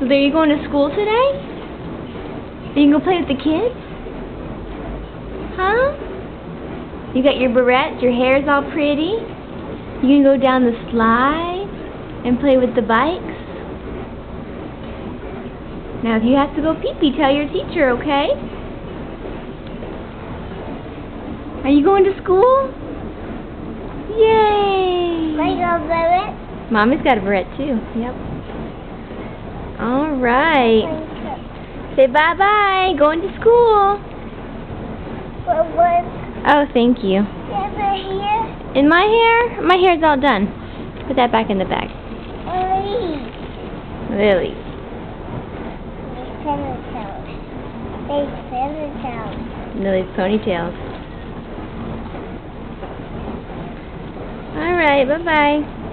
So are you going to school today? Are you going to play with the kids? Huh? You got your barrettes, your hair's all pretty. You can go down the slide and play with the bikes. Now if you have to go pee-pee, tell your teacher, okay? Are you going to school? Yay! A barrette? Mommy's got a barrette too. Yep. All right. Say bye-bye. Going to school. Oh, thank you. In my hair? My hair's all done. Put that back in the bag. Lily. Ponytails. Lily's ponytails. All right. Bye-bye.